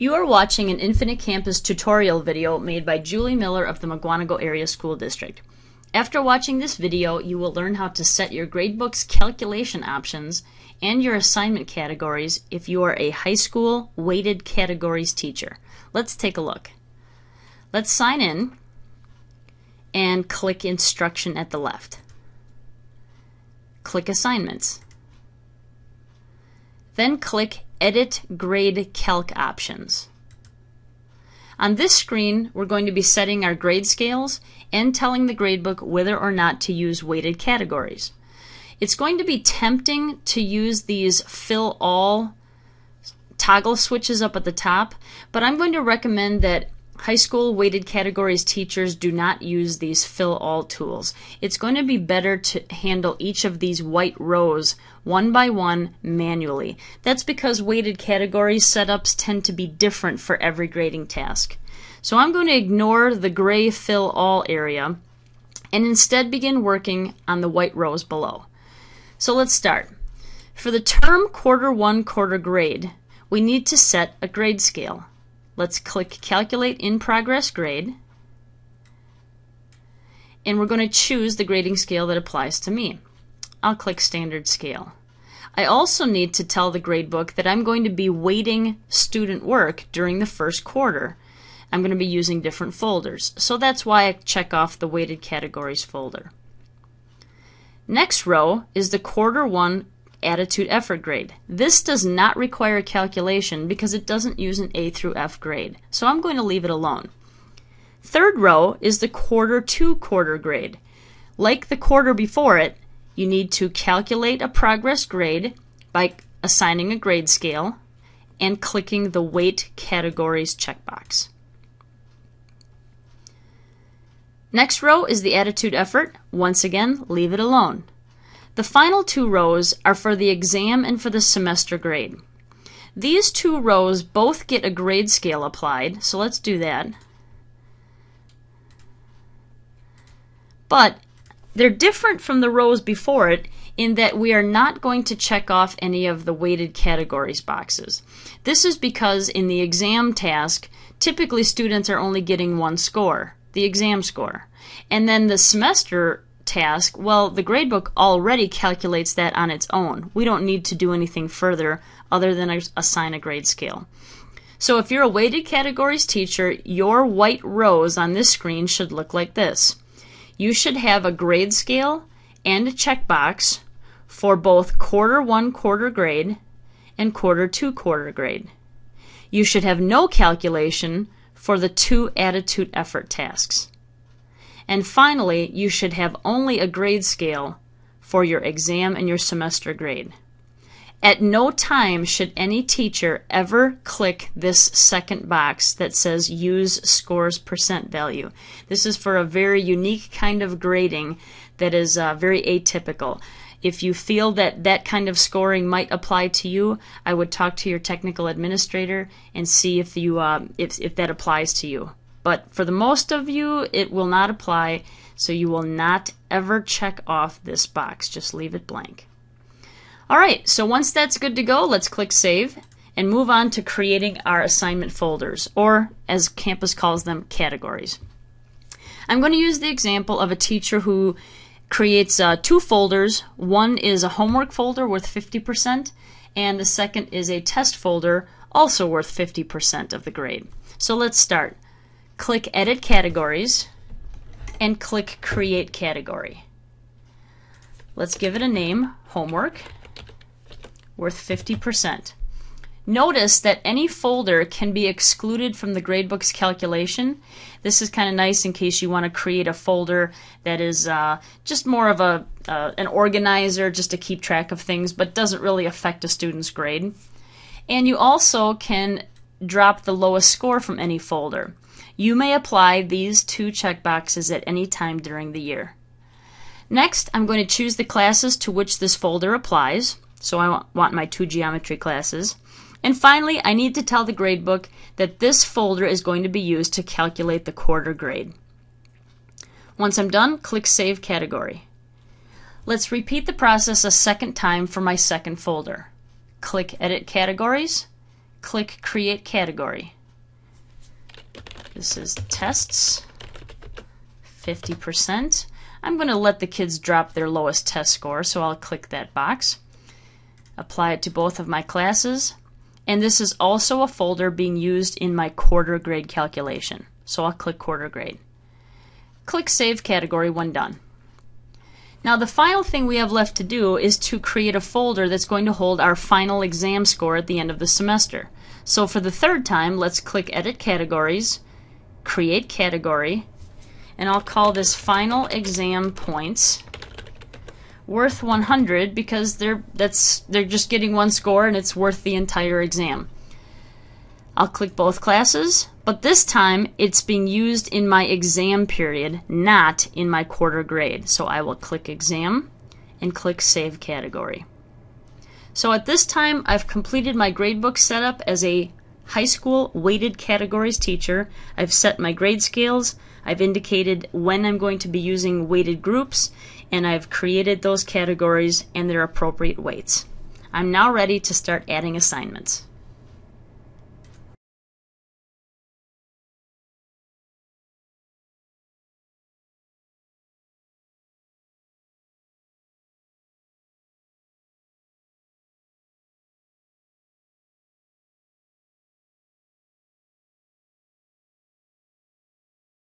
You are watching an Infinite Campus tutorial video made by Julie Miller of the Mukwonago Area School District. After watching this video, you will learn how to set your gradebook's calculation options and your assignment categories if you are a high school weighted categories teacher. Let's take a look. Let's sign in and click Instruction at the left. Click Assignments. Then click Edit Grade Calc Options. On this screen, we're going to be setting our grade scales and telling the gradebook whether or not to use weighted categories. It's going to be tempting to use these fill all toggle switches up at the top, but I'm going to recommend that high school weighted categories teachers do not use these fill all tools. It's going to be better to handle each of these white rows one by one manually. That's because weighted categories setups tend to be different for every grading task. So I'm going to ignore the gray fill all area and instead begin working on the white rows below. So let's start. For the term quarter one quarter grade, we need to set a grade scale. Let's click Calculate in Progress Grade. And we're going to choose the grading scale that applies to me. I'll click Standard Scale. I also need to tell the gradebook that I'm going to be weighting student work during the first quarter. I'm going to be using different folders, so that's why I check off the weighted categories folder. Next row is the quarter one attitude effort grade. This does not require calculation because it doesn't use an A through F grade, so I'm going to leave it alone. Third row is the quarter two quarter grade. Like the quarter before it, you need to calculate a progress grade by assigning a grade scale and clicking the weight categories checkbox. Next row is the attitude effort. Once again, leave it alone. The final two rows are for the exam and for the semester grade. These two rows both get a grade scale applied, so let's do that. But they're different from the rows before it in that we are not going to check off any of the weighted categories boxes. This is because in the exam task, typically students are only getting one score, the exam score. And then the semester task, well, the gradebook already calculates that on its own. We don't need to do anything further other than assign a grade scale. So if you're a weighted categories teacher, your white rows on this screen should look like this. You should have a grade scale and a checkbox for both quarter one quarter grade and quarter two quarter grade. You should have no calculation for the two attitude effort tasks. And finally, you should have only a grade scale for your exam and your semester grade. At no time should any teacher ever click this second box that says use scores percent value. This is for a very unique kind of grading that is uh, very atypical. If you feel that that kind of scoring might apply to you, I would talk to your technical administrator and see if you uh, if, if that applies to you. But for the most of you, it will not apply, so you will not ever check off this box. Just leave it blank. All right, so once that's good to go, let's click Save and move on to creating our assignment folders, or as campus calls them, categories. I'm going to use the example of a teacher who creates uh, two folders. One is a homework folder worth 50%, and the second is a test folder also worth 50% of the grade. So let's start click Edit Categories, and click Create Category. Let's give it a name, Homework, worth 50%. Notice that any folder can be excluded from the gradebook's calculation. This is kind of nice in case you want to create a folder that is uh, just more of a uh, an organizer just to keep track of things but doesn't really affect a student's grade. And you also can drop the lowest score from any folder. You may apply these two checkboxes at any time during the year. Next, I'm going to choose the classes to which this folder applies. So I want my two geometry classes. And finally, I need to tell the gradebook that this folder is going to be used to calculate the quarter grade. Once I'm done, click Save Category. Let's repeat the process a second time for my second folder. Click Edit Categories, click Create Category. This is tests, 50%. I'm going to let the kids drop their lowest test score, so I'll click that box. Apply it to both of my classes. And this is also a folder being used in my quarter grade calculation. So I'll click quarter grade. Click Save Category when done. Now the final thing we have left to do is to create a folder that's going to hold our final exam score at the end of the semester. So for the third time, let's click Edit Categories, Create Category, and I'll call this Final Exam Points worth 100 because they're that's they're just getting one score and it's worth the entire exam. I'll click both classes, but this time it's being used in my exam period, not in my quarter grade. So I will click exam and click save category. So at this time I've completed my gradebook setup as a high school weighted categories teacher. I've set my grade scales, I've indicated when I'm going to be using weighted groups, and I've created those categories and their appropriate weights. I'm now ready to start adding assignments.